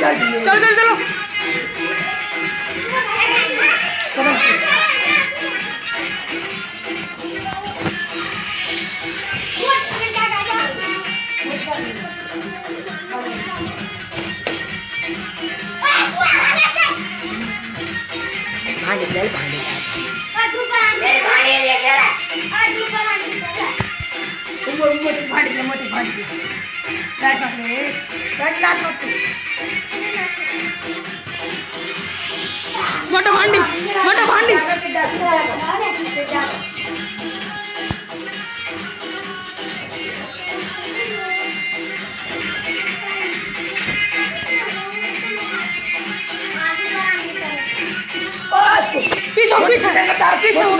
चलो चलो चलो भांडे आपल्याला भांडे मेरे भांडे लेके आ मोठी भांडी मोठी भांडी लाच वाटले लाच वाटते मोठं भांडी मोठं भांडी पीछे हो, पीछे पीछे हो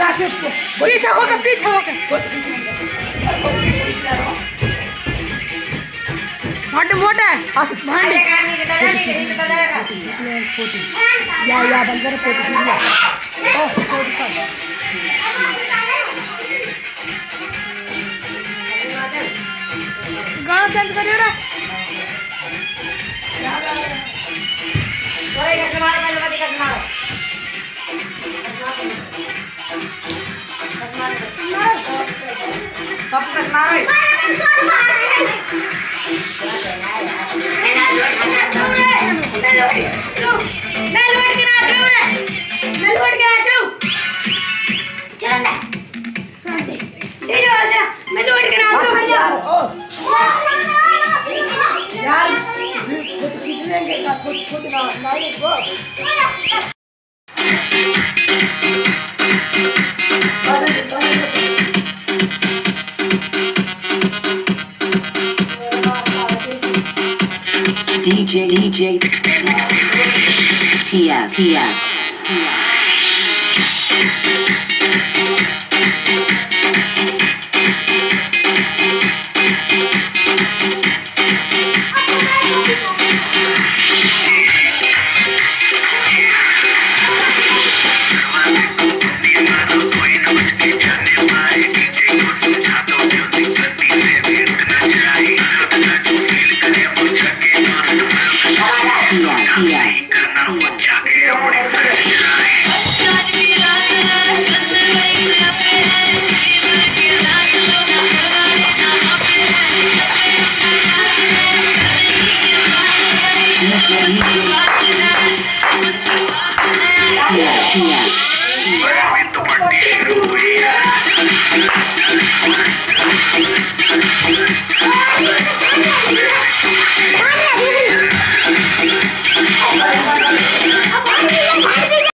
पीछे होकर पीछे होकर भांडी। मोठा आहे भांडी या या बंद कर फ़ोटो ओ छोटी सा। गाना चेंज करियो रे। यार फ़ोटो खींच लेंगे का खुद खुद ना नहीं वो DJ PS PS PS